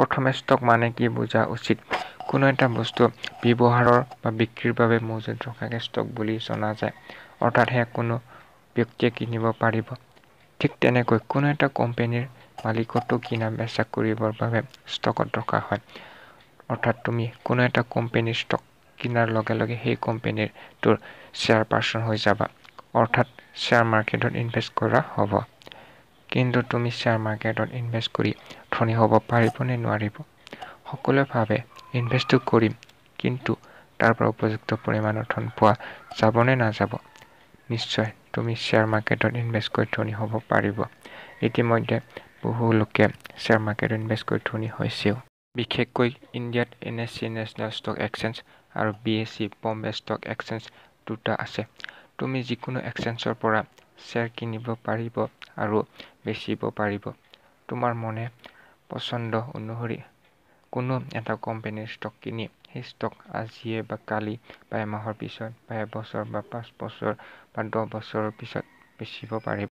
প্ৰথমে ষ্টক মানে কি বুজা উচিত। কোনো এটা বস্তু ব্যৱহাৰৰ বা বিক্ৰীৰ বাবে মজুত ৰখাকে ষ্টক বুলি জনা যায়। অৰ্থাৎ সেয়া কোনো ব্যক্তিয়ে কিনিব পাৰিব। ঠিক তেনেকৈ কোনো এটা কোম্পানীৰ মালিককো কিনা বেচা কৰিবৰ বাবে ষ্টকত ৰখা হয়। অৰ্থাৎ তুমি কোনো এটা কোম্পানীৰ ষ্টক কিনাৰ লগে লগে সেই কোম্পানীটোৰ শ্বেয়াৰ পাৰ্চন হৈ যাবা। অৰ্থাৎ শ্বেয়াৰ মাৰ্কেটত ইনভেষ্ট কৰা হ'ব। কিন্তু তুমি শ্বেয়াৰ মাৰ্কেটত ইনভেষ্ট কৰি ধনী হ'ব পাৰিব নে নোৱাৰিব? সকলোৱে ভাবে ইনভেষ্টটো কৰিম কিন্তু তাৰ পৰা উপযুক্ত পৰিমাণৰ ধন পোৱা যাব নে নাযাব? নিশ্চয় তুমি শ্বেয়াৰ মাৰ্কেটত ইনভেষ্ট কৰি ধনী হ'ব পাৰিব। ইতিমধ্যে বহু লোকে শ্বেয়াৰ মাৰ্কেটত ইনভেষ্ট কৰি ধনী হৈছেও। বিশেষকৈ ইণ্ডিয়াত N S C National Stock Exchange আৰু B S E Bombay Stock Exchange দুটা আছে। তুমি যিকোনো এক্সচেঞ্জৰ পৰা শ্বেয়াৰ কিনিব পাৰিব আৰু বেচিব পাৰিব। তোমাৰ মনে পচন্দ অনুসৰি কোনো এটা কোম্পানীৰ ষ্টক কিনি সেই ষ্টক আজিয়ে বা কালি বা এমাহৰ পিছত বা এবছৰ বা পাঁচ বছৰ বা দহ বছৰৰ পিছত বেচিব পাৰিব।